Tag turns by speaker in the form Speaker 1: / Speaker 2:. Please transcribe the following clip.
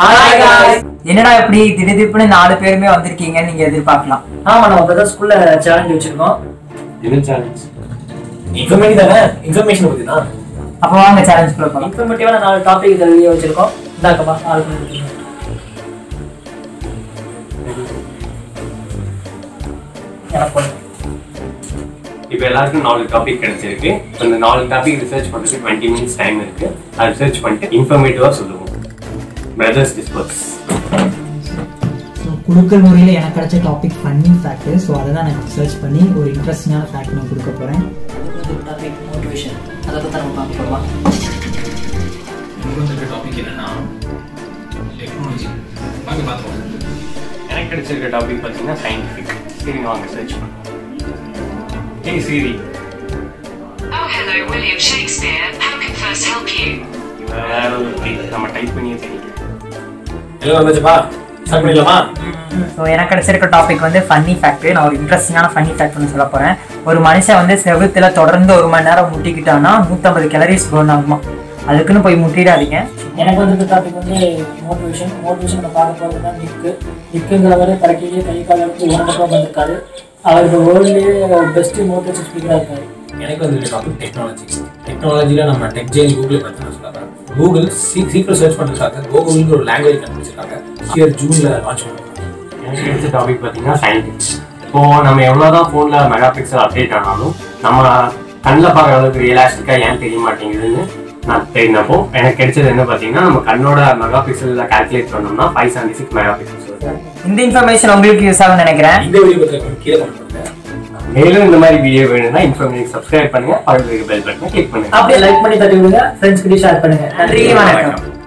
Speaker 1: Hi guys.
Speaker 2: என்னடா இப்படி திடீர்னு நாலு பேருமே வந்திருக்கீங்கன்னு நீங்க எதிர்பார்க்கலாம்.
Speaker 1: ஆமா நம்ம இப்பதான் ஸ்கூல்ல சேலஞ்ச் வச்சிருக்கோம்.
Speaker 3: என்ன சேலஞ்ச்
Speaker 4: இன்ஃபர்மேட்டிவ் தானே? இன்ஃபர்மேஷன் பத்தி தான்.
Speaker 2: அப்போ வாங்க சேலஞ்ச் குள்ள போலாம்.
Speaker 1: இன்ஃபர்மேட்டிவான நாலு டாபிக் இதில் எழுதி வச்சிருக்கோம். இந்தாக்கப்பா பேர் எனக்கு.
Speaker 3: இப்போ எல்லாருக்கும் நாலு டாபிக் கிடைச்சிருக்கு. இந்த நாலு டாபிக் ரிசர்ச் பண்ணுறதுக்கு டுவெண்ட்டி மினிட்ஸ் டைம் இருக்கு. அதை ரிசர்ச் பண்ணிட்டு இன்ஃபர்மேட்டிவாக சொல்லுவோம். பிரதர்ஸ் டிஸ்போஸ்
Speaker 5: ஸோ குழுக்கள் முறையில் எனக்கு கிடைச்ச டாபிக் ஃபன்னி ஃபேக்ட் ஸோ அதை தான் நான் சர்ச் பண்ணி ஒரு இன்ட்ரெஸ்டிங்கான ஃபேக்ட் நான் கொடுக்க போகிறேன்
Speaker 1: அடுத்து ஒரு டாபிக் மோட்டிவேஷன் அதை பற்றி நம்ம பார்க்க போகலாம்
Speaker 4: எனக்கு வந்து டாபிக் என்னன்னா டெக்னாலஜி வாங்க பார்த்துருவோம்
Speaker 3: எனக்கு கிடைச்சிருக்க டாபிக் பார்த்தீங்கன்னா சயின்டிஃபிக் சரி வாங்க சர்ச் பண்ணுவோம் ஏய் சீரி.
Speaker 6: Oh, hello, William Shakespeare. How can first help you?
Speaker 3: வேற ஒரு. நம்ம டைப் பண்ணியே தெரியும்
Speaker 4: எல்லாம் வந்துச்சுப்பா ஸ்டார்ட் பண்ணிடலாமா
Speaker 2: ஸோ எனக்கு கிடைச்சிருக்க டாபிக் வந்து ஃபன்னி ஃபேக்ட் நான் ஒரு இன்ட்ரெஸ்டிங்கான ஃபன்னி ஃபேக்ட் ஒன்று சொல்ல போறேன். ஒரு மனுஷன் வந்து செவுத்துல தொடர்ந்து ஒரு மணி நேரம் முட்டிக்கிட்டான்னா நூற்றம்பது கேலரிஸ் பர்ன் ஆகுமா? அதுக்குன்னு போய் முட்டிடாதீங்க.
Speaker 1: எனக்கு வந்து இந்த டாபிக் வந்து மோட்டிவேஷன் மோட்டிவேஷன் நம்ம பார்க்க போகிறது தான் நிக்கு நிக்குங்கிறவரு கடைக்கிலேயே கை கால வந்து உடம்புக்கு வந்திருக்காரு. அவர் இப்போ வேர்ல்ட்லேயே பெஸ்ட் மோட்டிவேஷன் ஸ்பீக்கராக இருக்காரு.
Speaker 4: எனக்கு வந்து டாபிக் டெக்னாலஜி டெக்னாலஜியில் நம்ம டெக் ஜேன் கூகுளை பற்றி நான் சொல்லுறேன் கூகுள் சீ சீக்கிரம் சர்ச் பண்ணுறதுக்காக கூகுள்னு ஒரு லாங்குவேஜ் கண்டுபிடிச்சிருக்காங்க. இயர் ஜூனில் லான்ச் பண்ணுறாங்க
Speaker 3: எனக்கு கிடைச்ச டாபிக் பார்த்தீங்கன்னா சயின்டிஃபிக் இப்போ நம்ம எவ்வளோதான் ஃபோனில் மெகா பிக்சல் அப்டேட் ஆனாலும் நம்ம கண்ணில் பார்க்குற அளவுக்கு ரியலாஸ்டிக்காக ஏன் தெரிய மாட்டேங்குதுன்னு நான் தெரிஞ்சப்போ எனக்கு கிடைச்சது என்ன பார்த்தீங்கன்னா நம்ம கண்ணோட மெகா பிக்சலில் கால்குலேட் பண்ணோம்னா five seventy six mega pixels
Speaker 2: இந்த இன்ஃபர்மேஷன் உங்களுக்கு யூஸ் ஆகும்னு நினைக்கிறேன்.
Speaker 4: இந்த வீடியோ பற்றி கீழே
Speaker 3: மேலும் இந்த மாதிரி வீடியோ வேணும்னா இன்ஃபர்மேஷன் சப்ஸ்கிரைப் பண்ணுங்க பக்கத்துல பெல் பட்டனை கிளிக் பண்ணுங்க.
Speaker 1: அப்படியே லைக் பண்ணி தட்டி விடுங்க ஃப்ரெண்ட்ஸ் கிட்ட ஷேர் பண்ணுங்க.
Speaker 2: நன்றி வணக்கம்.